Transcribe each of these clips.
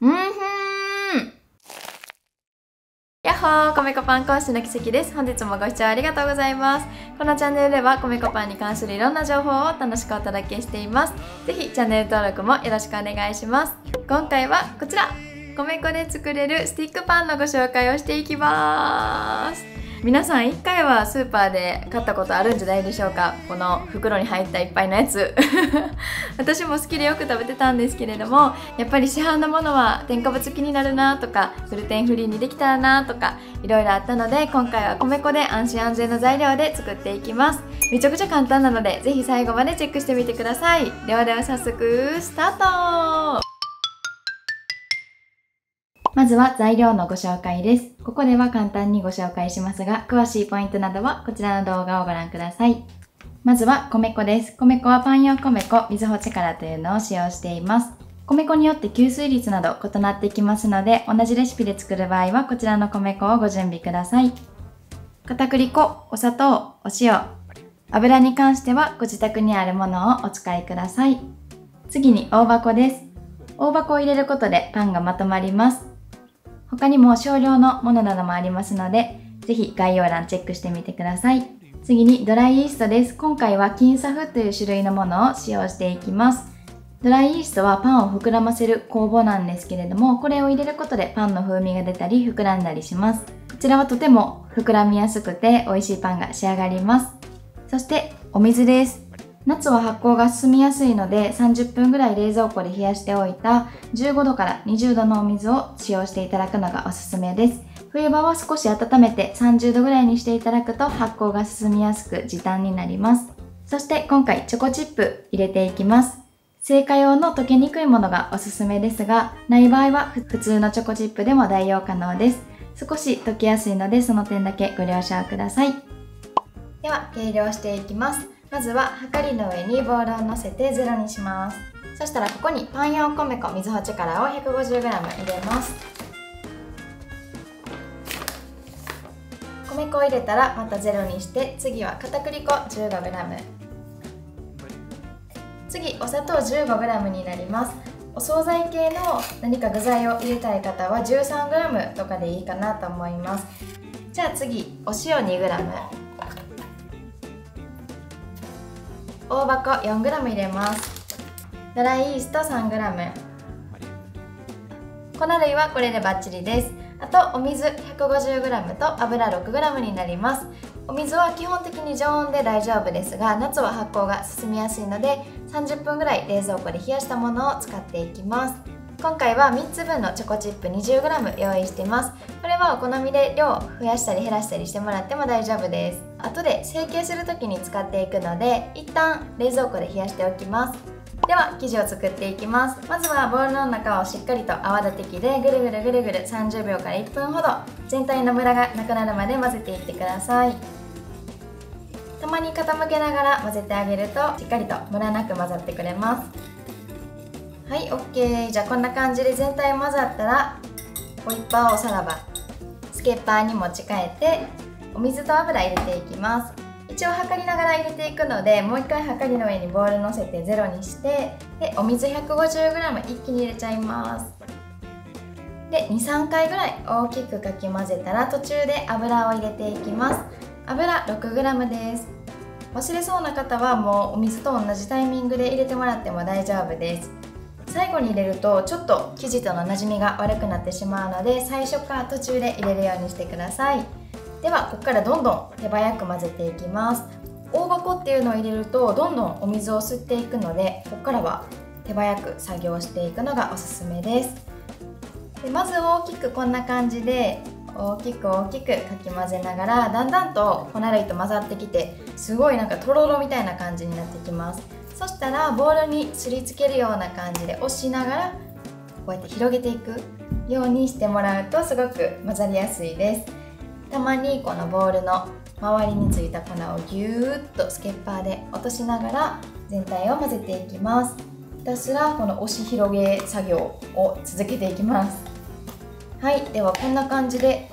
うんふん。やっほー米粉パン講師の奇跡です。本日もご視聴ありがとうございます。このチャンネルでは米粉パンに関するいろんな情報を楽しくお届けしています。ぜひチャンネル登録もよろしくお願いします。今回はこちら。米粉で作れるスティックパンのご紹介をしていきます。皆さん1回はスーパーで買ったことあるんじゃないでしょうか？この袋に入ったいっぱいのやつ。私も好きでよく食べてたんですけれどもやっぱり市販のものは添加物気になるなとかグルテンフリーにできたらなとかいろいろあったので今回は米粉で安心安全の材料で作っていきます。めちゃくちゃ簡単なのでぜひ最後までチェックしてみてください。ではでは早速スタート!まずは材料のご紹介です。ここでは簡単にご紹介しますが、詳しいポイントなどはこちらの動画をご覧ください。まずは米粉です。米粉はパン用米粉、みずほチカラというのを使用しています。米粉によって吸水率など異なってきますので、同じレシピで作る場合はこちらの米粉をご準備ください。片栗粉、お砂糖、お塩、油に関してはご自宅にあるものをお使いください。次に大箱です。大箱を入れることでパンがまとまります。他にも少量のものなどもありますので、ぜひ概要欄チェックしてみてください。次にドライイーストです。今回は金サフという種類のものを使用していきます。ドライイーストはパンを膨らませる酵母なんですけれども、これを入れることでパンの風味が出たり膨らんだりします。こちらはとても膨らみやすくて美味しいパンが仕上がります。そしてお水です。夏は発酵が進みやすいので30分ぐらい冷蔵庫で冷やしておいた15度から20度のお水を使用していただくのがおすすめです。冬場は少し温めて30度ぐらいにしていただくと発酵が進みやすく時短になります。そして今回チョコチップ入れていきます。製菓用の溶けにくいものがおすすめですがない場合は普通のチョコチップでも代用可能です。少し溶けやすいのでその点だけご了承ください。では計量していきます。まずははかりの上にボールを乗せてゼロにします。そしたらここにパン用米粉水チ力を 150g 入れます。米粉を入れたらまたゼロにして次は片栗粉 15g 次お砂糖 15g になります。お惣菜系の何か具材を入れたい方は 13g とかでいいかなと思います。じゃあ次お塩 2g 大箱 4g 入れます。ドライイースト 3g 粉類はこれでバッチリです。あとお水 150g と油 6g になります。お水は基本的に常温で大丈夫ですが夏は発酵が進みやすいので30分ぐらい冷蔵庫で冷やしたものを使っていきます。今回は3つ分のチョコチップ 20g 用意しています。これはお好みで量を増やしたり減らしたりしてもらっても大丈夫です。後で成形する時に使っていくので一旦冷蔵庫で冷やしておきます。では生地を作っていきます。まずはボウルの中をしっかりと泡立て器でぐるぐるぐるぐる30秒から1分ほど全体のムラがなくなるまで混ぜていってください。たまに傾けながら混ぜてあげるとしっかりとムラなく混ざってくれます。はい OK じゃあこんな感じで全体混ざったらホイッパーをさらばスケッパーに持ち替えてお水と油入れていきます。一応測りながら入れていくのでもう一回測りの上にボウル乗せてゼロにしてでお水 150g 一気に入れちゃいます。で23回ぐらい大きくかき混ぜたら途中で油を入れていきます。油 6g です。忘れそうな方はもうお水と同じタイミングで入れてもらっても大丈夫です。最後に入れるとちょっと生地との馴染みが悪くなってしまうので最初から途中で入れるようにしてください。ではここからどんどん手早く混ぜていきます。大箱っていうのを入れるとどんどんお水を吸っていくのでここからは手早く作業していくのがおすすめです。でまず大きくこんな感じで大きく大きくかき混ぜながらだんだんと粉類と混ざってきてすごいなんかとろろみたいな感じになってきます。そしたらボウルにすりつけるような感じで押しながらこうやって広げていくようにしてもらうとすごく混ざりやすいです。たまにこのボールの周りについた粉をぎゅーっとスケッパーで落としながら全体を混ぜていきます。ひたすらこの押し広げ作業を続けていきます。はい。ではこんな感じで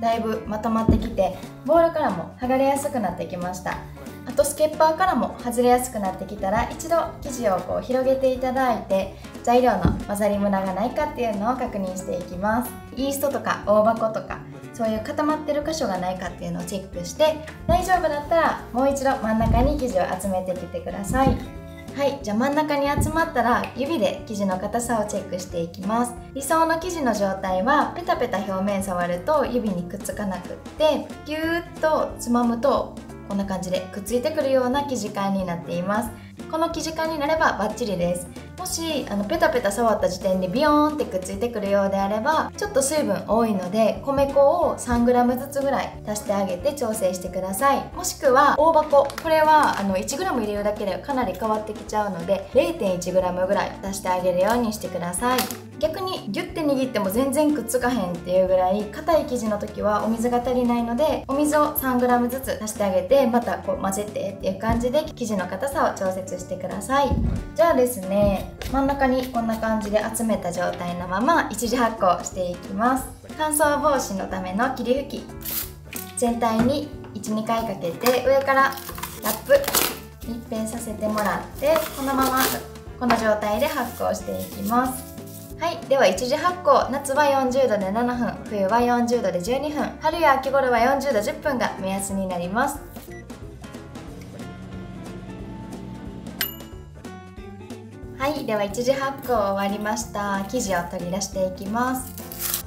だいぶまとまってきてボールからも剥がれやすくなってきました。あとスケッパーからも外れやすくなってきたら一度生地をこう広げていただいて材料の混ざりムラがないかっていうのを確認していきます。イーストとか大箱とかそういう固まってる箇所がないかっていうのをチェックして大丈夫だったらもう一度真ん中に生地を集めてきてください。はいじゃあ真ん中に集まったら指で生地の硬さをチェックしていきます。理想の生地の状態はペタペタ表面触ると指にくっつかなくってギューッとつまむとこんな感じでくっついてくるような生地感になっています。この生地感になればバッチリです。もしあのペタペタ触った時点でビヨーンってくっついてくるようであればちょっと水分多いので米粉を 3g ずつぐらい足してあげて調整してください。もしくは大箱。これはあの 1g 入れるだけでかなり変わってきちゃうので 0.1g ぐらい足してあげるようにしてください。逆にギュッて握っても全然くっつかへんっていうぐらい硬い生地の時はお水が足りないのでお水を 3g ずつ足してあげてまたこう混ぜてっていう感じで生地の硬さを調節してください。じゃあですね真ん中にこんな感じで集めた状態のまま一次発酵していきます。乾燥防止のための霧吹き。全体に12回かけて上からラップ密閉させてもらってこのままこの状態で発酵していきます。はいでは一次発酵夏は40度で7分冬は40度で12分。春や秋頃は40度10分が目安になります。はいでは一次発酵終わりました。生地を取り出していきます。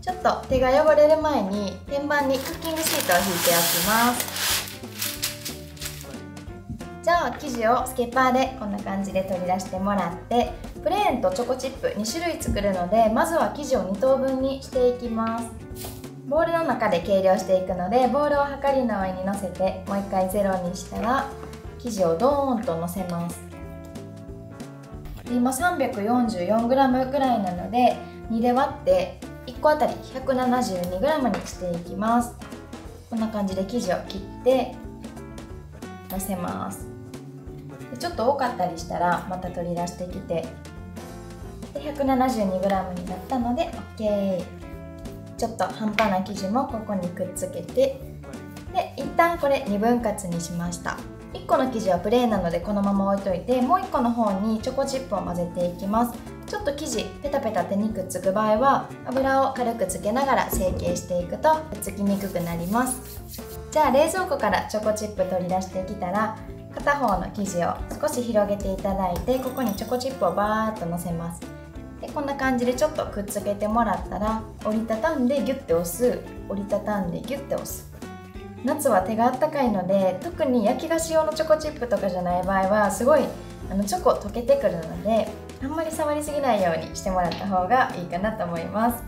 ちょっと手が汚れる前に天板にクッキングシートを引いておきます。じゃあ生地をスケッパーでこんな感じで取り出してもらってプレーンとチョコチップ2種類作るのでまずは生地を2等分にしていきます。ボウルの中で計量していくのでボウルをはかりの上に乗せてもう一回ゼロにしたら生地をドーンと乗せます。今 344g ぐらいなので2で割って1個あたり 172g にしていきます。こんな感じで生地を切ってのせます。でちょっと多かったりしたらまた取り出してきて 172g になったので OK ちょっと半端な生地もここにくっつけてで一旦これ2分割にしました。1個の生地はプレーンなのでこのまま置いといてもう1個の方にチョコチップを混ぜていきます。ちょっと生地ペタペタ手にくっつく場合は油を軽くつけながら成形していくとくっつきにくくなります。じゃあ冷蔵庫からチョコチップ取り出してきたら片方の生地を少し広げていただいてここにチョコチップをバーッとのせます。でこんな感じでちょっとくっつけてもらったら折りたたんでギュッて押す。折りたたんでギュッて押す。夏は手があったかいので特に焼き菓子用のチョコチップとかじゃない場合はすごいあのチョコ溶けてくるのであんまり触りすぎないようにしてもらった方がいいかなと思います。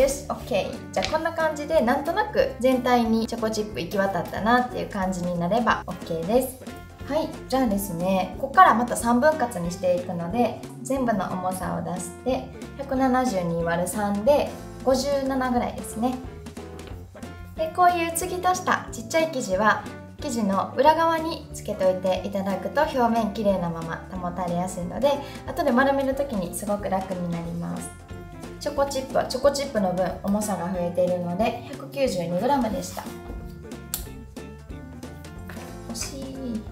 よし OK じゃあこんな感じでなんとなく全体にチョコチップ行き渡ったなっていう感じになれば OK です。はいじゃあですねここからまた3分割にしていくので全部の重さを出して 172÷3 で57ぐらいですね。でこういう継ぎ足したちっちゃい生地は生地の裏側につけといていただくと表面きれいなまま保たれやすいので後で丸める時にすごく楽になります。チョコチップはチョコチップの分重さが増えているので 192g でした。惜しい。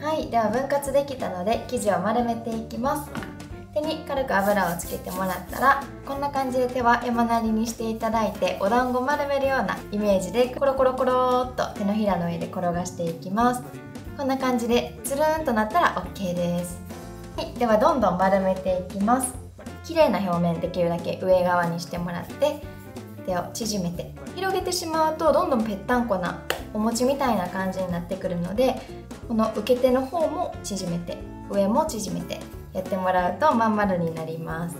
はいでは分割できたので生地を丸めていきます。手に軽く油をつけてもらったらこんな感じで手は山なりにしていただいてお団子丸めるようなイメージでコロコロコロっと手のひらの上で転がしていきます。こんな感じでつるんとなったら OK です。はいではどんどん丸めていきます。綺麗な表面できるだけ上側にしてもらって手を縮めて広げてしまうとどんどんぺったんこなお餅みたいな感じになってくるのでこの受け手の方も縮めて上も縮めてやってもらうとまん丸になります。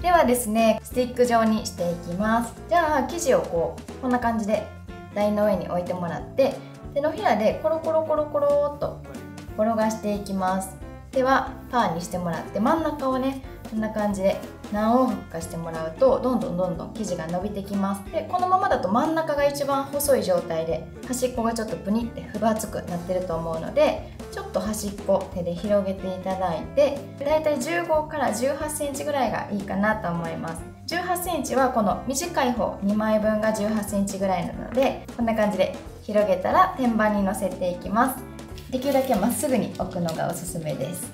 ではですねスティック状にしていきます。じゃあ生地をこうこんな感じで台の上に置いてもらって手のひらでコロコロコロコロっと転がしていきます。手はパーにしてもらって真ん中をねこんな感じで何往復かしてもらうとどんどんどんどん生地が伸びてきます。でこのままだと真ん中が一番細い状態で端っこがちょっとプニって分厚くなってると思うのでちょっと端っこ手で広げていただいてだいたい15から1 8センチぐらいがいいかなと思います。1 8センチはこの短い方2枚分が1 8センチぐらいなのでこんな感じで広げたら天板に乗せていきます。できるだけまっすぐに置くのがおすすめです。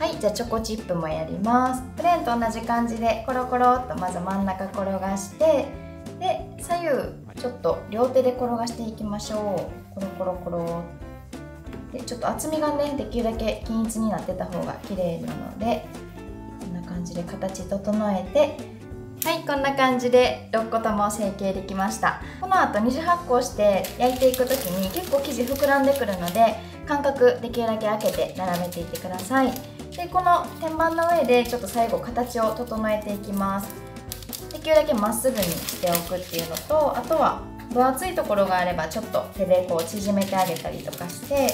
はいじゃあチョコチップもやります。プレーンと同じ感じでコロコロっとまず真ん中転がしてで左右ちょっと両手で転がしていきましょう。コロコロコロでちょっと厚みがねできるだけ均一になってた方が綺麗なのでこんな感じで形整えてはいこんな感じで6個とも成形できました。この後二次発酵して焼いていく時に結構生地膨らんでくるので間隔できるだけ開けて並べていってください。でこの天板の上でちょっと最後形を整えていきます。できるだけまっすぐにしておくっていうのとあとは分厚いところがあればちょっと手でこう縮めてあげたりとかして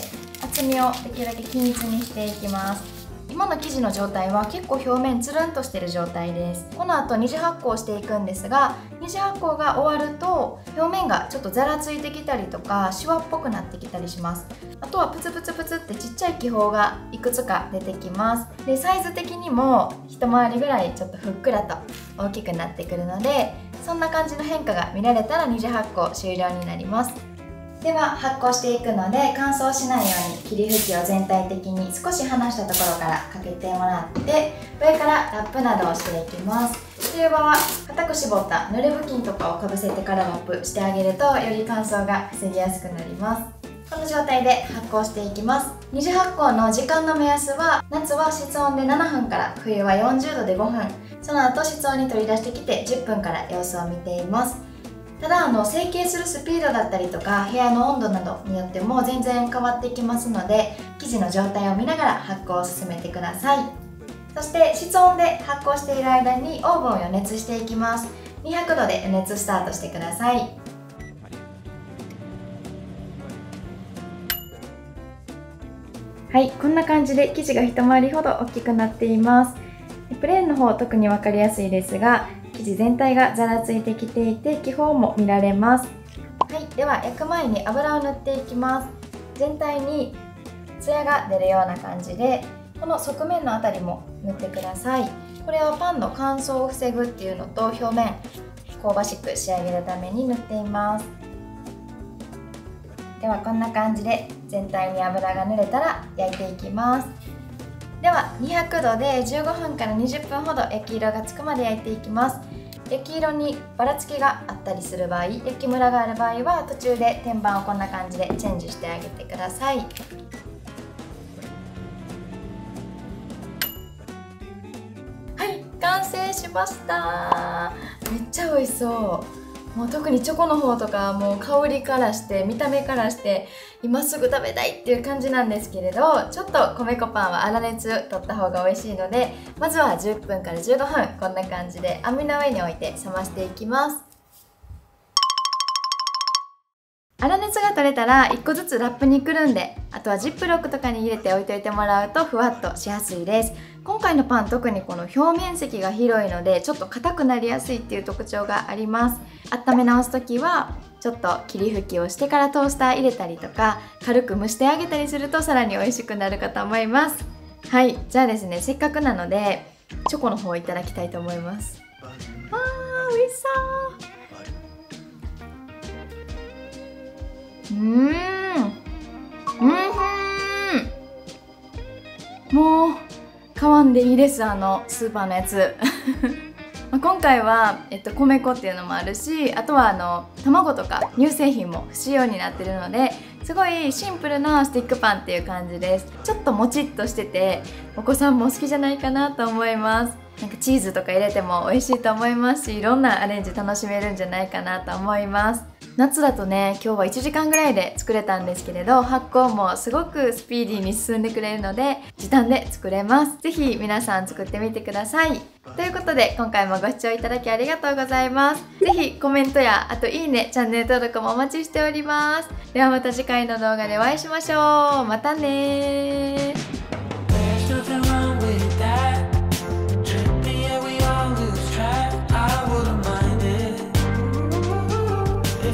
厚みをできるだけ均一にしていきます。今の生地の状態は結構表面つるんとしてる状態です。この後二次発酵していくんですが二次発酵が終わると表面がちょっとざらついてきたりとかシワっぽくなってきたりします。あとはプツプツプツってちっちゃい気泡がいくつか出てきます。でサイズ的にも一回りぐらいちょっとふっくらと大きくなってくるのでそんな感じの変化が見られたら二次発酵終了になります。では発酵していくので乾燥しないように霧吹きを全体的に少し離したところからかけてもらって上からラップなどをしていきます。冬場は固く絞った濡れ布巾とかをかぶせてからラップしてあげるとより乾燥が防ぎやすくなります。この状態で発酵していきます。二次発酵の時間の目安は夏は室温で7分から冬は40度で5分。その後室温に取り出してきて10分から様子を見ています。ただあの成形するスピードだったりとか部屋の温度などによっても全然変わってきますので生地の状態を見ながら発酵を進めてください。そして室温で発酵している間にオーブンを予熱していきます。200度で予熱スタートしてください。はいこんな感じで生地が一回りほど大きくなっています。プレーンの方特に分かりやすいですが生地全体がざらついてきていて気泡も見られます。はいでは焼く前に油を塗っていきます。全体にツヤが出るような感じでこの側面のあたりも塗ってください。これはパンの乾燥を防ぐっていうのと表面香ばしく仕上げるために塗っています。ではこんな感じで全体に油が塗れたら焼いていきます。では200度で15分から20分ほど焼き色がつくまで焼いていきます。焼き色にばらつきがあったりする場合焼きムラがある場合は途中で天板をこんな感じでチェンジしてあげてください。はい完成しました。めっちゃ美味しそう。もう特にチョコの方とかもう香りからして見た目からして今すぐ食べたいっていう感じなんですけれどちょっと米粉パンは粗熱取った方が美味しいのでまずは10分から15分こんな感じで網の上に置いて冷ましていきます。粗熱が取れたら1個ずつラップにくるんであとはジップロックとかに入れて置いといてもらうとふわっとしやすいです。今回のパン特にこの表面積が広いのでちょっと硬くなりやすいっていう特徴があります。温め直す時はちょっと霧吹きをしてからトースター入れたりとか軽く蒸してあげたりするとさらに美味しくなるかと思います。はい。じゃあですねせっかくなのでチョコの方いただきたいと思います。あー美味しそう。うん。うん。もう買わんでいいですあのスーパーのやつ。今回は、えっと、米粉っていうのもあるしあとはあの卵とか乳製品も不使用になってるのですごいシンプルなスティックパンっていう感じです。ちょっともちっとしててお子さんも好きじゃないかなと思います。なんかチーズとか入れても美味しいと思いますしいろんなアレンジ楽しめるんじゃないかなと思います。夏だとね今日は1時間ぐらいで作れたんですけれど発酵もすごくスピーディーに進んでくれるので時短で作れます。是非皆さん作ってみてください。ということで今回もご視聴いただきありがとうございます。是非コメントやあといいねチャンネル登録もお待ちしております。ではまた次回の動画でお会いしましょう。またね